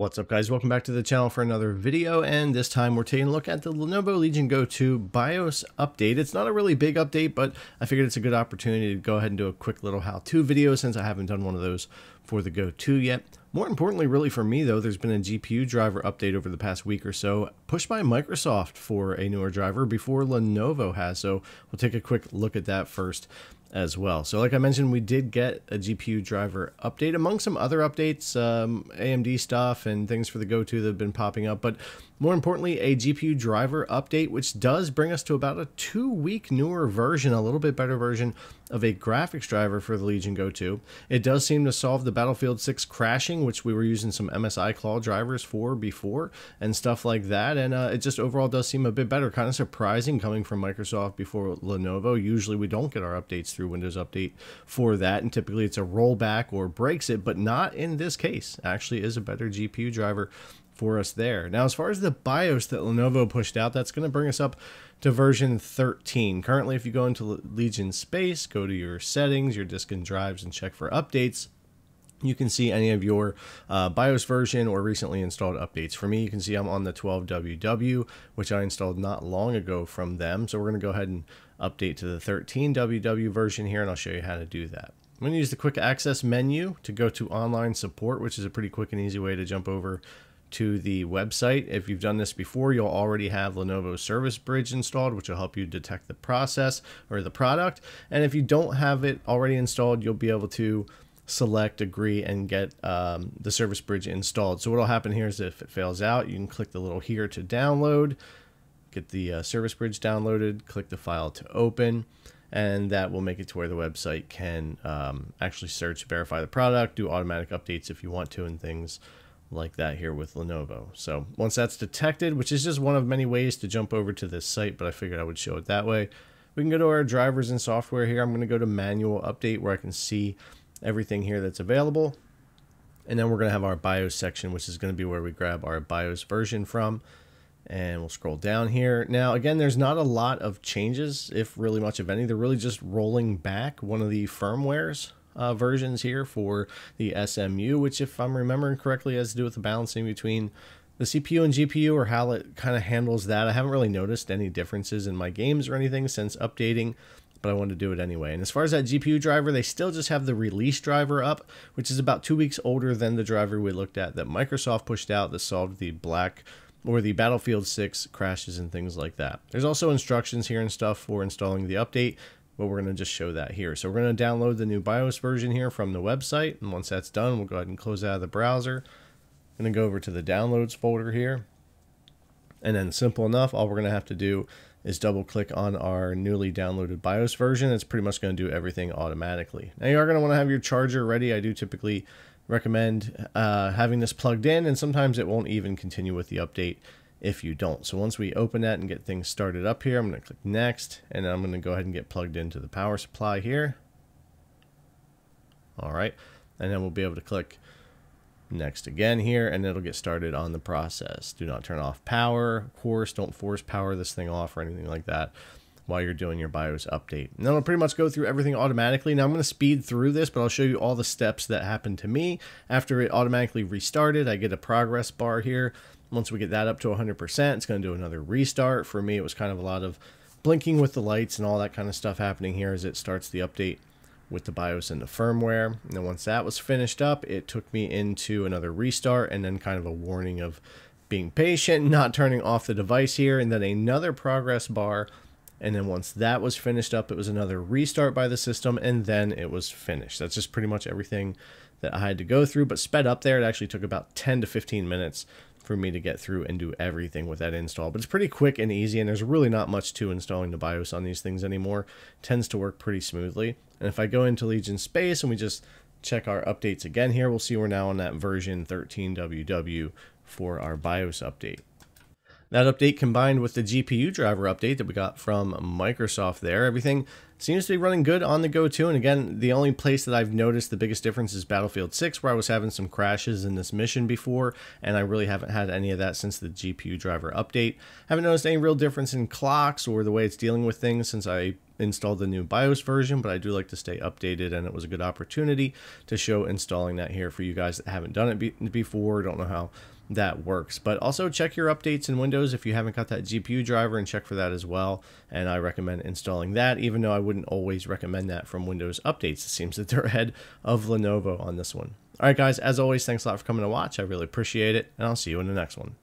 What's up guys, welcome back to the channel for another video and this time we're taking a look at the Lenovo Legion Go 2 BIOS update. It's not a really big update but I figured it's a good opportunity to go ahead and do a quick little how-to video since I haven't done one of those for the Go 2 yet. More importantly really for me though, there's been a GPU driver update over the past week or so pushed by Microsoft for a newer driver before Lenovo has, so we'll take a quick look at that first as well. So like I mentioned, we did get a GPU driver update among some other updates, um, AMD stuff and things for the Go 2 that have been popping up. But more importantly, a GPU driver update, which does bring us to about a two week newer version, a little bit better version of a graphics driver for the Legion Go 2. It does seem to solve the Battlefield 6 crashing, which we were using some MSI Claw drivers for before and stuff like that. And uh, it just overall does seem a bit better. Kind of surprising coming from Microsoft before Lenovo. Usually we don't get our updates through Windows Update for that. And typically it's a rollback or breaks it, but not in this case. Actually is a better GPU driver for us there. Now, as far as the BIOS that Lenovo pushed out, that's going to bring us up to version 13. Currently, if you go into Legion Space, go to your settings, your disk and drives, and check for updates, you can see any of your uh, BIOS version or recently installed updates. For me, you can see I'm on the 12WW, which I installed not long ago from them. So we're going to go ahead and update to the 13WW version here, and I'll show you how to do that. I'm going to use the quick access menu to go to online support, which is a pretty quick and easy way to jump over to the website. If you've done this before, you'll already have Lenovo Service Bridge installed, which will help you detect the process or the product. And if you don't have it already installed, you'll be able to select, agree, and get um, the Service Bridge installed. So what will happen here is if it fails out, you can click the little here to download, get the uh, Service Bridge downloaded, click the file to open, and that will make it to where the website can um, actually search, verify the product, do automatic updates if you want to, and things like that here with Lenovo. So once that's detected, which is just one of many ways to jump over to this site, but I figured I would show it that way. We can go to our drivers and software here. I'm going to go to manual update where I can see everything here that's available. And then we're going to have our BIOS section, which is going to be where we grab our BIOS version from. And we'll scroll down here. Now, again, there's not a lot of changes, if really much of any. They're really just rolling back one of the firmwares uh, versions here for the SMU, which if I'm remembering correctly has to do with the balancing between the CPU and GPU or how it kind of handles that. I haven't really noticed any differences in my games or anything since updating, but I wanted to do it anyway. And as far as that GPU driver, they still just have the release driver up, which is about two weeks older than the driver we looked at that Microsoft pushed out that solved the black or the Battlefield 6 crashes and things like that. There's also instructions here and stuff for installing the update, but we're going to just show that here. So we're going to download the new BIOS version here from the website. And once that's done, we'll go ahead and close out of the browser. I'm going to go over to the downloads folder here. And then simple enough, all we're going to have to do is double click on our newly downloaded BIOS version. It's pretty much going to do everything automatically. Now you are going to want to have your charger ready. I do typically recommend uh, having this plugged in and sometimes it won't even continue with the update if you don't. So once we open that and get things started up here, I'm going to click next and I'm going to go ahead and get plugged into the power supply here. All right. And then we'll be able to click next again here and it'll get started on the process. Do not turn off power. Of course, don't force power this thing off or anything like that while you're doing your BIOS update. And that'll pretty much go through everything automatically. Now I'm going to speed through this, but I'll show you all the steps that happened to me. After it automatically restarted, I get a progress bar here. Once we get that up to 100%, it's going to do another restart. For me, it was kind of a lot of blinking with the lights and all that kind of stuff happening here as it starts the update with the BIOS and the firmware. And then once that was finished up, it took me into another restart and then kind of a warning of being patient, not turning off the device here, and then another progress bar. And then once that was finished up, it was another restart by the system, and then it was finished. That's just pretty much everything that I had to go through, but sped up there. It actually took about 10 to 15 minutes for me to get through and do everything with that install. But it's pretty quick and easy, and there's really not much to installing the BIOS on these things anymore. It tends to work pretty smoothly. And if I go into Legion Space and we just check our updates again here, we'll see we're now on that version 13WW for our BIOS update. That update combined with the GPU driver update that we got from Microsoft there, everything seems to be running good on the Go 2. And again, the only place that I've noticed the biggest difference is Battlefield 6, where I was having some crashes in this mission before, and I really haven't had any of that since the GPU driver update. Haven't noticed any real difference in clocks or the way it's dealing with things since I installed the new BIOS version, but I do like to stay updated, and it was a good opportunity to show installing that here for you guys that haven't done it be before, don't know how that works. But also check your updates in Windows if you haven't got that GPU driver and check for that as well. And I recommend installing that, even though I wouldn't always recommend that from Windows updates. It seems that they're ahead of Lenovo on this one. All right, guys, as always, thanks a lot for coming to watch. I really appreciate it, and I'll see you in the next one.